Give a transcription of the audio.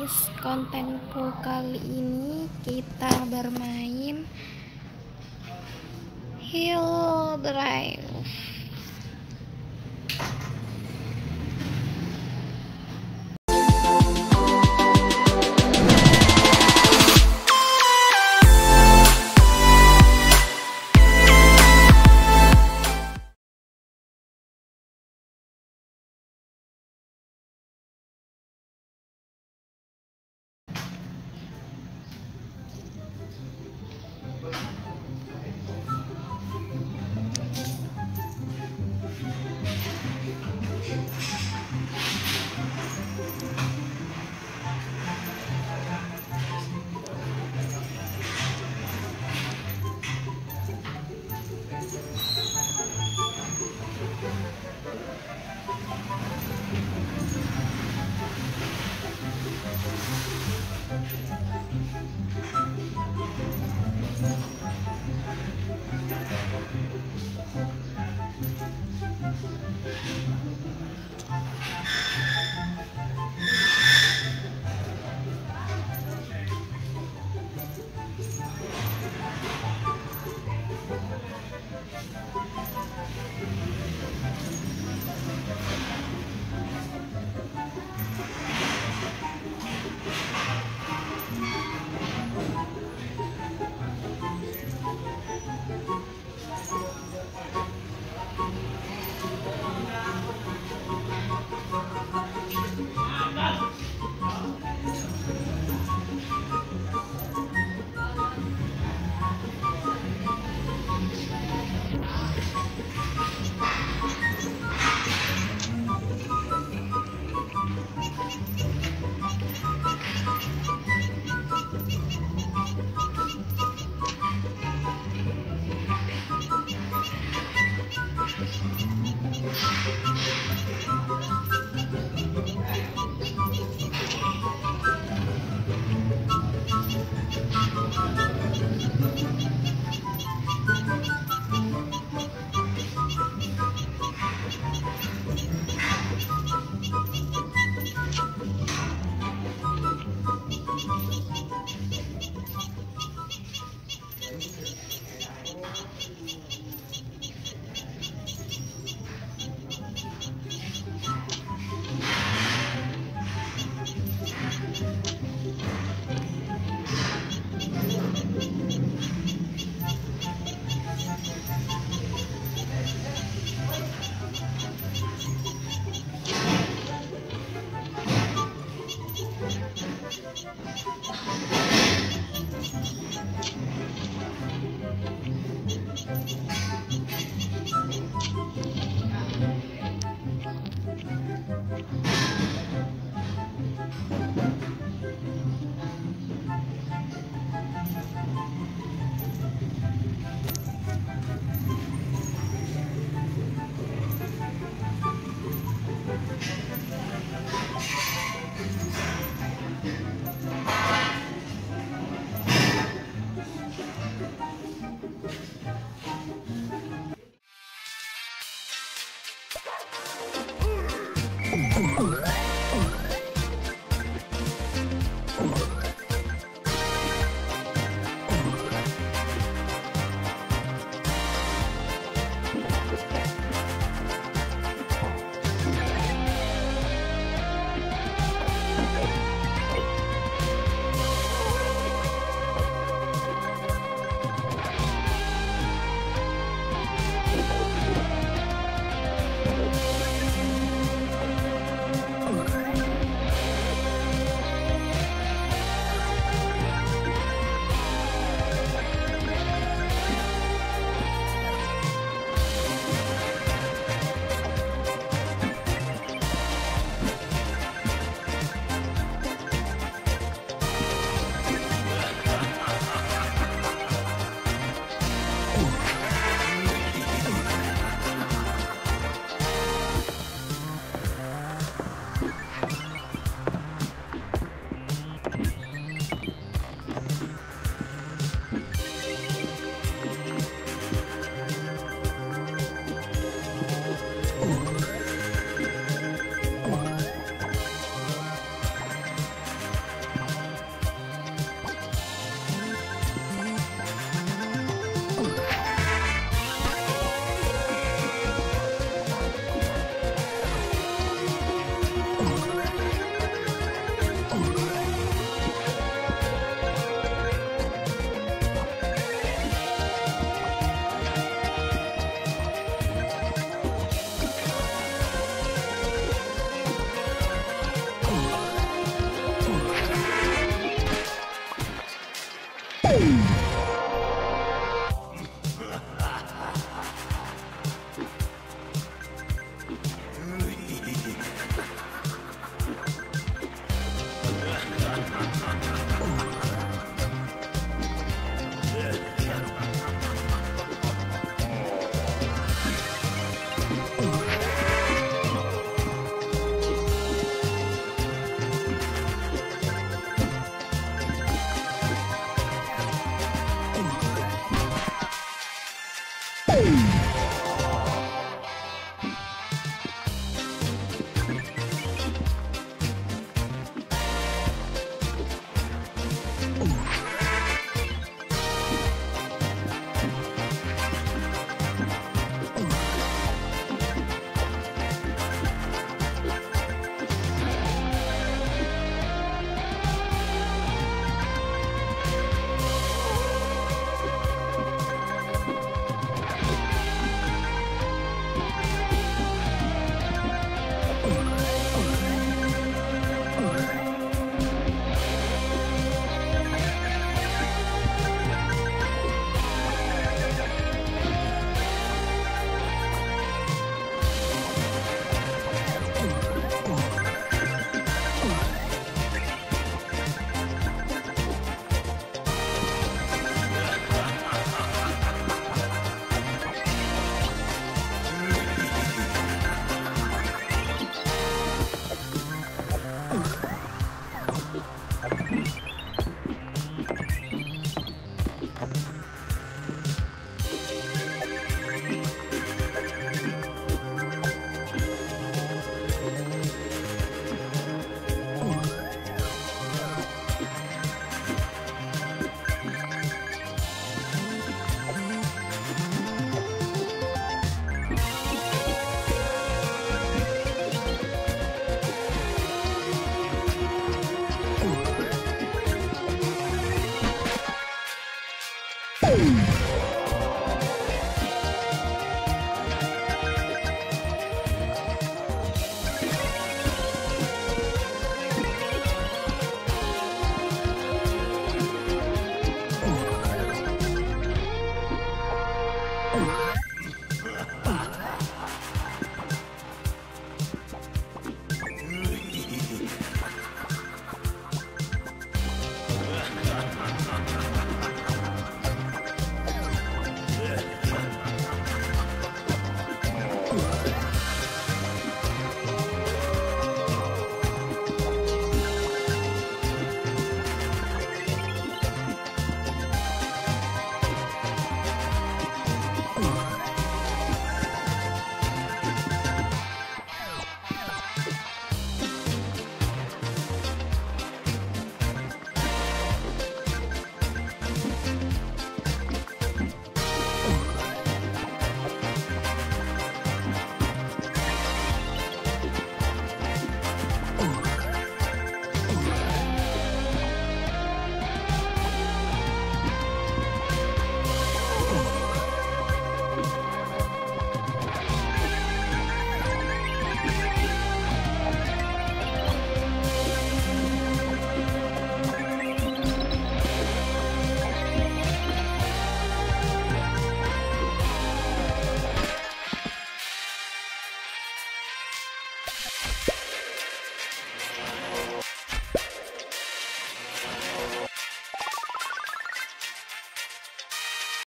guys kontenku kali ini kita bermain hill drive